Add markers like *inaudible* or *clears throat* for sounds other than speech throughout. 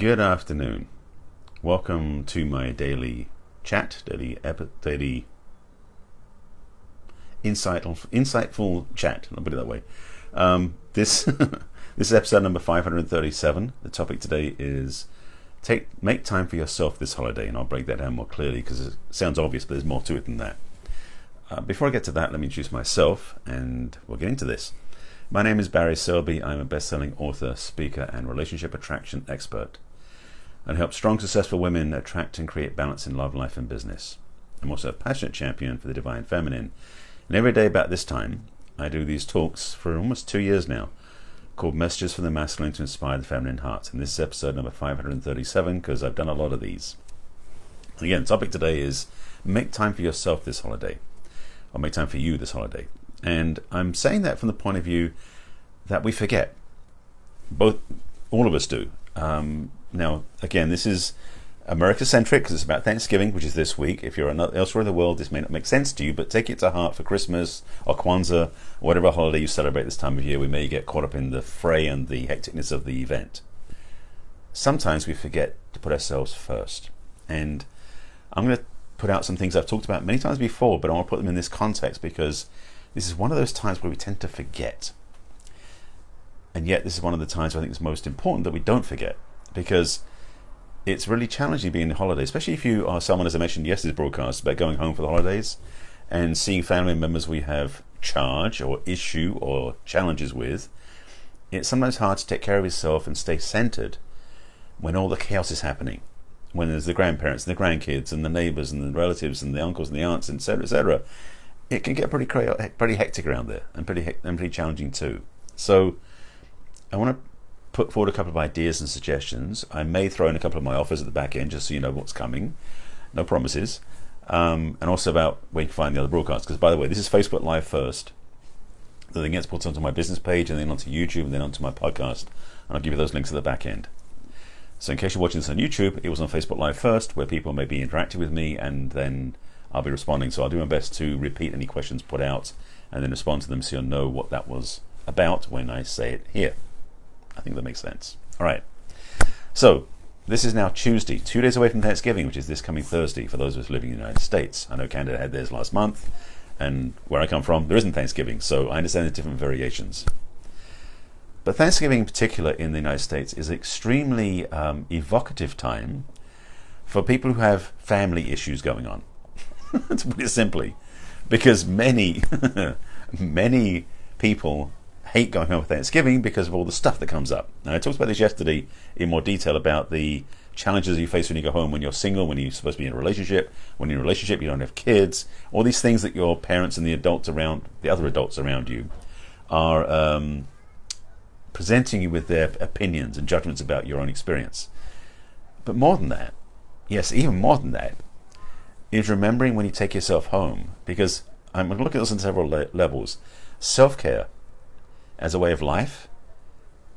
Good afternoon. Welcome to my daily chat, daily epi- daily insightful insightful chat. I'll put it that way. Um, this *laughs* this is episode number 537. The topic today is take make time for yourself this holiday, and I'll break that down more clearly because it sounds obvious, but there's more to it than that. Uh, before I get to that, let me introduce myself, and we'll get into this. My name is Barry Selby. I'm a best-selling author, speaker, and relationship attraction expert, and help strong, successful women attract and create balance in love, life, and business. I'm also a passionate champion for the divine feminine, and every day about this time, I do these talks for almost two years now, called Messages from the Masculine to Inspire the Feminine Heart. And this is episode number 537 because I've done a lot of these. And again, the topic today is make time for yourself this holiday, or make time for you this holiday. And I'm saying that from the point of view that we forget. Both, all of us do. Um, now, again, this is America centric because it's about Thanksgiving, which is this week. If you're elsewhere in the world, this may not make sense to you, but take it to heart for Christmas or Kwanzaa, whatever holiday you celebrate this time of year. We may get caught up in the fray and the hecticness of the event. Sometimes we forget to put ourselves first. And I'm going to put out some things I've talked about many times before, but I want to put them in this context because this is one of those times where we tend to forget. And yet, this is one of the times I think it's most important that we don't forget because it's really challenging being on holiday, especially if you are someone, as I mentioned yesterday's broadcast, about going home for the holidays and seeing family members we have charge or issue or challenges with. It's sometimes hard to take care of yourself and stay centered when all the chaos is happening. When there's the grandparents and the grandkids and the neighbors and the relatives and the uncles and the aunts, etc., etc., it can get pretty pretty hectic around there and pretty and pretty challenging too. So, I want to put forward a couple of ideas and suggestions. I may throw in a couple of my offers at the back end just so you know what's coming. No promises. Um, and also about where you can find the other broadcasts. Because, by the way, this is Facebook Live first. The thing gets put onto my business page and then onto YouTube and then onto my podcast. And I'll give you those links at the back end. So, in case you're watching this on YouTube, it was on Facebook Live first, where people may be interacting with me and then I'll be responding. So, I'll do my best to repeat any questions put out and then respond to them so you'll know what that was about when I say it here. I think that makes sense. All right. So this is now Tuesday, two days away from Thanksgiving, which is this coming Thursday for those of us living in the United States. I know Canada had theirs last month, and where I come from, there isn't Thanksgiving, so I understand the different variations. But Thanksgiving, in particular in the United States, is an extremely um, evocative time for people who have family issues going on. *laughs* to put it simply, because many, *laughs* many people hate going home for Thanksgiving because of all the stuff that comes up. And I talked about this yesterday in more detail about the challenges you face when you go home when you're single, when you're supposed to be in a relationship, when you're in a relationship you don't have kids, all these things that your parents and the adults around, the other adults around you, are um, presenting you with their opinions and judgments about your own experience. But more than that, yes, even more than that, is remembering when you take yourself home. Because I'm going to look at this on several le- levels. Self care as a way of life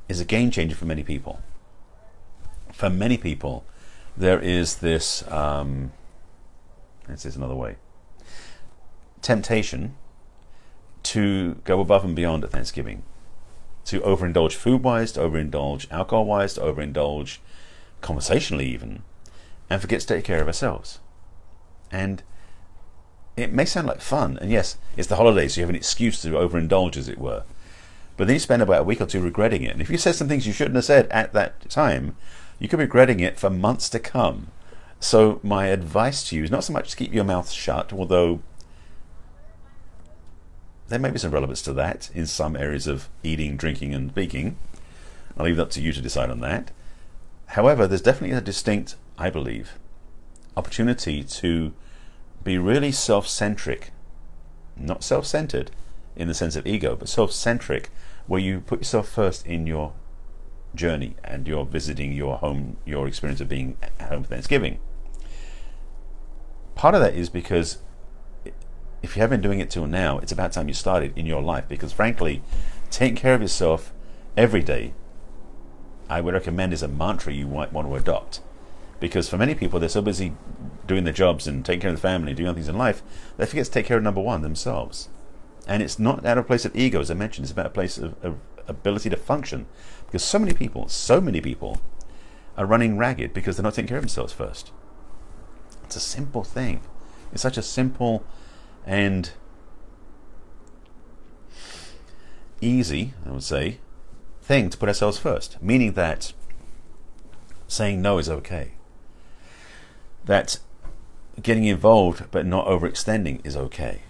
is a game changer for many people. For many people, there is this, um, this is another way, temptation to go above and beyond at Thanksgiving, to overindulge food wise, to overindulge alcohol wise, to overindulge conversationally even, and forget to take care of ourselves. And it may sound like fun, and yes, it's the holidays, so you have an excuse to overindulge, as it were. But then you spend about a week or two regretting it. And if you said some things you shouldn't have said at that time, you could be regretting it for months to come. So my advice to you is not so much to keep your mouth shut, although there may be some relevance to that in some areas of eating, drinking, and speaking. I'll leave that to you to decide on that. However, there's definitely a distinct, I believe, opportunity to be really self centric, not self centered in the sense of ego, but self centric where you put yourself first in your journey and you're visiting your home, your experience of being at home for Thanksgiving. Part of that is because if you haven't been doing it till now, it's about time you started in your life. Because frankly, taking care of yourself every day, I would recommend is a mantra you might want to adopt. Because for many people, they're so busy doing their jobs and taking care of the family, doing other things in life, they forget to take care of number one, themselves. And it's not out of place of ego, as I mentioned. It's about a place of, of ability to function. Because so many people, so many people, are running ragged because they're not taking care of themselves first. It's a simple thing. It's such a simple and easy, I would say, thing to put ourselves first, meaning that saying no is okay. That getting involved but not overextending is okay.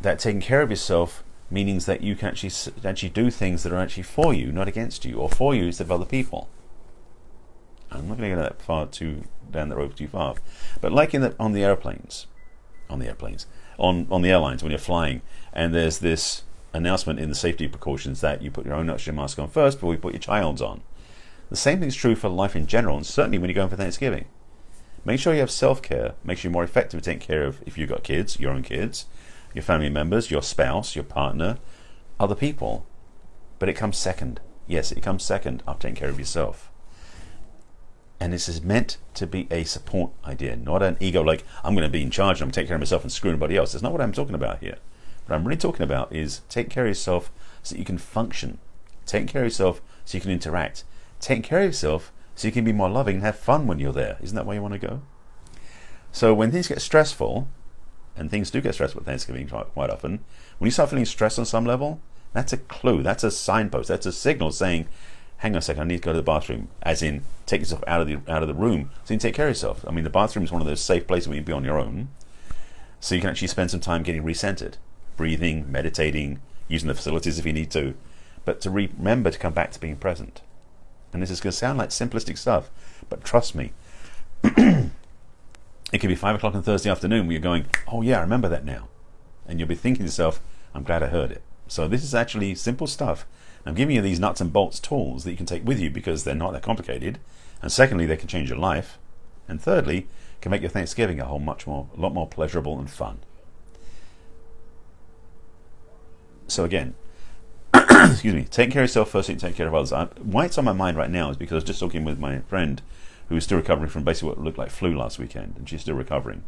That taking care of yourself means that you can actually actually do things that are actually for you, not against you, or for you instead of other people. I'm not going to go that far too down the road too far, but like in the, on the airplanes, on the airplanes, on on the airlines when you're flying, and there's this announcement in the safety precautions that you put your own oxygen mask on first before you put your child's on. The same thing is true for life in general, and certainly when you're going for Thanksgiving. Make sure you have self care. Makes sure you're more effective at taking care of if you've got kids, your own kids, your family members, your spouse, your partner, other people. But it comes second. Yes, it comes second after taking care of yourself. And this is meant to be a support idea, not an ego like, I'm going to be in charge and I'm taking care of myself and screw anybody else. That's not what I'm talking about here. What I'm really talking about is take care of yourself so that you can function. Take care of yourself so you can interact. Take care of yourself so you can be more loving and have fun when you're there. Isn't that where you want to go? So when things get stressful, and things do get stressful at Thanksgiving quite often, when you start feeling stressed on some level, that's a clue, that's a signpost, that's a signal saying, hang on a second, I need to go to the bathroom. As in, take yourself out of the out of the room so you can take care of yourself. I mean, the bathroom is one of those safe places where you can be on your own, so you can actually spend some time getting recentered, breathing, meditating, using the facilities if you need to, but to remember to come back to being present. And this is going to sound like simplistic stuff, but trust me. *clears throat* it could be five o'clock on Thursday afternoon where you're going, oh yeah, I remember that now. And you'll be thinking to yourself, I'm glad I heard it. So this is actually simple stuff. I'm giving you these nuts and bolts tools that you can take with you because they're not that complicated. And secondly, they can change your life. And thirdly, can make your Thanksgiving a whole much more, a lot more pleasurable and fun. So again, *coughs* excuse me, take care of yourself first, and take care of others. I, why it's on my mind right now is because I was just talking with my friend who's still recovering from basically what looked like flu last weekend, and she's still recovering.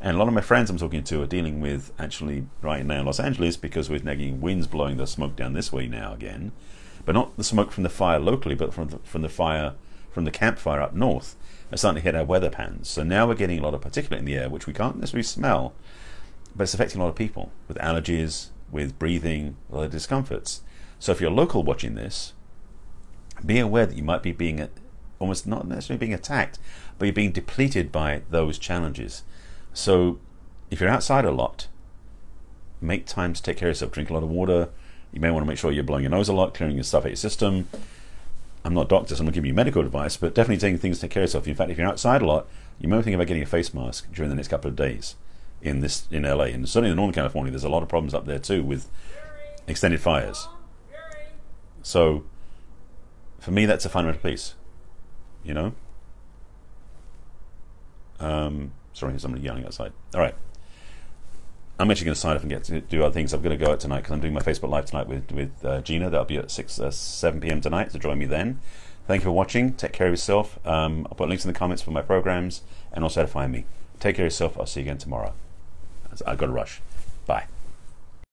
And a lot of my friends I'm talking to are dealing with actually right now in Los Angeles because we're getting winds blowing the smoke down this way now again, but not the smoke from the fire locally, but from the, from the fire from the Camp Fire up north. It's starting to hit our weather pans. So now we're getting a lot of particulate in the air, which we can't necessarily smell, but it's affecting a lot of people with allergies, with breathing, a lot of discomforts. So if you're local watching this, be aware that you might be being almost not necessarily being attacked, but you're being depleted by those challenges. So if you're outside a lot, make time to take care of yourself. Drink a lot of water. You may want to make sure you're blowing your nose a lot, clearing your stuff out your system. I'm not a doctor, so I'm not giving you medical advice, but definitely taking things to take care of yourself. In fact, if you're outside a lot, you may think about getting a face mask during the next couple of days in this in LA. And certainly in Northern California, there's a lot of problems up there too with extended fires. So for me, that's a fundamental piece. You know? Um, sorry, somebody yelling outside. All right. I'm actually going to sign off and get to do other things. I'm going to go out tonight because I'm doing my Facebook Live tonight with with uh, Gina. That'll be at six uh, seven p.m. tonight. So join me then. Thank you for watching. Take care of yourself. Um, I'll put links in the comments for my programs and also how to find me. Take care of yourself. I'll see you again tomorrow. I've got to rush. Bye.